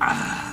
Ah.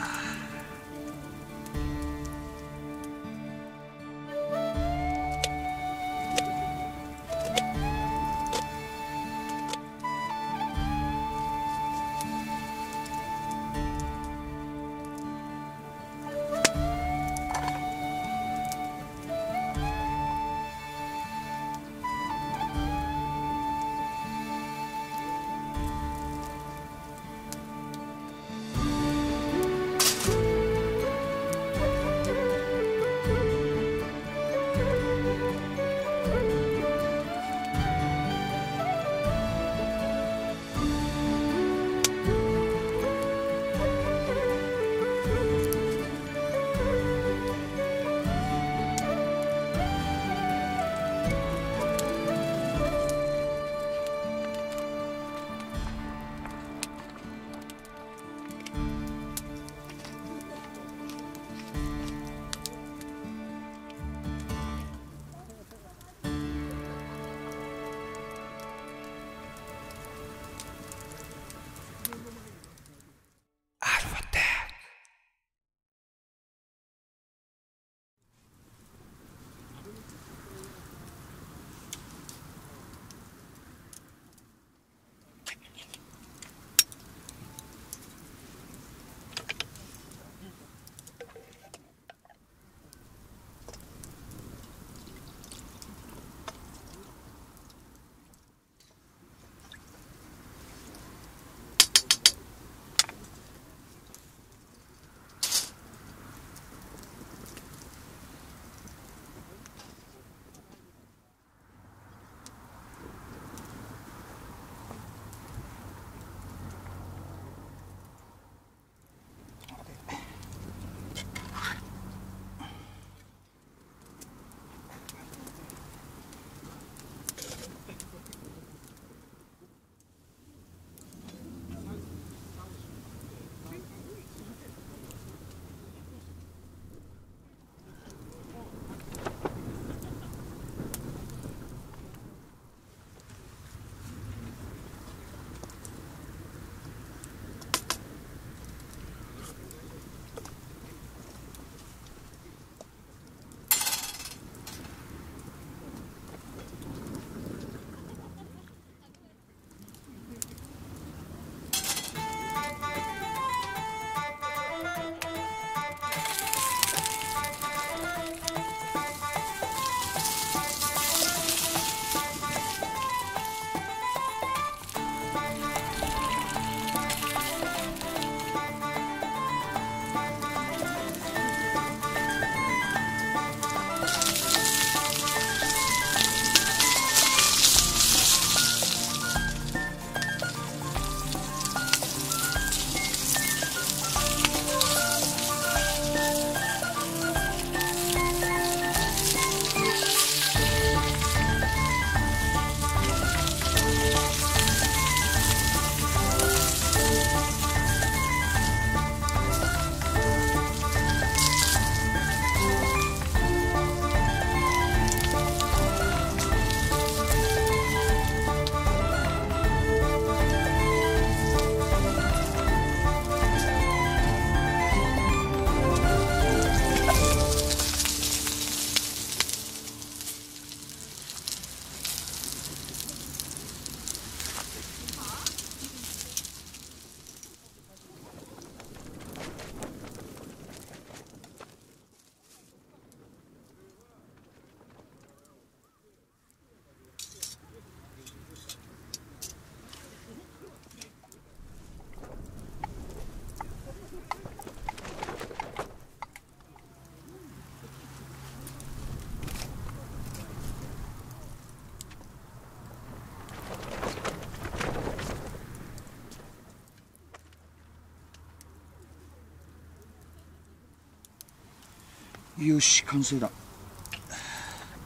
よし完成だ。い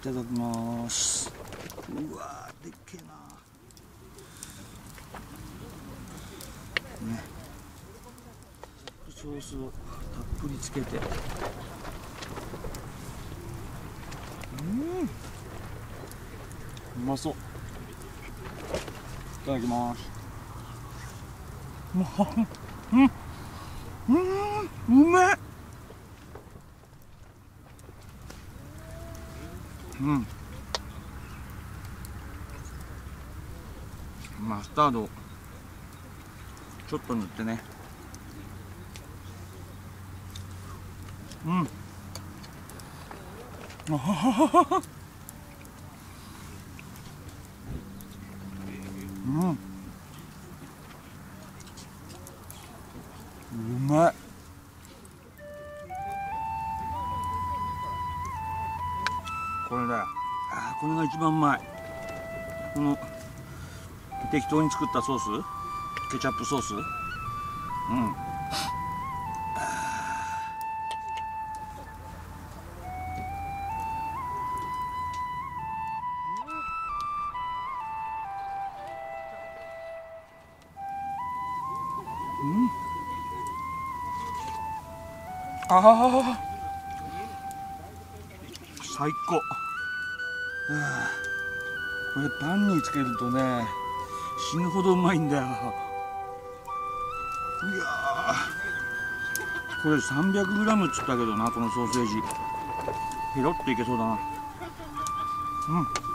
ただきます。うわでっけえな。ね。ソースをたっぷりつけて。うん。うまそう。いただきます。う うん。うん。うめえ。うん。マスタード。ちょっと塗ってね。うん。あはははうん。これだよ。あこれが一番うまい。この適当に作ったソース？ケチャップソース？うん。うん。ああ最高。はあ。これパンにつけるとね死ぬほどうまいんだよ。いやこれ 300g っつったけどなこのソーセージ。ペロッといけそうだな。うん。